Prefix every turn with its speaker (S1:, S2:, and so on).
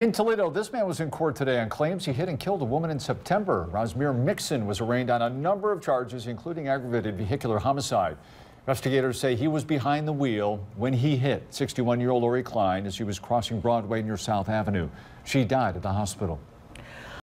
S1: In Toledo, this man was in court today on claims he hit and killed a woman in September. Ra'Smuir Mixon was arraigned on a number of charges, including aggravated vehicular homicide. Investigators say he was behind the wheel when he hit 61-year-old Lori Klein as she was crossing Broadway near South Avenue. She died at the hospital.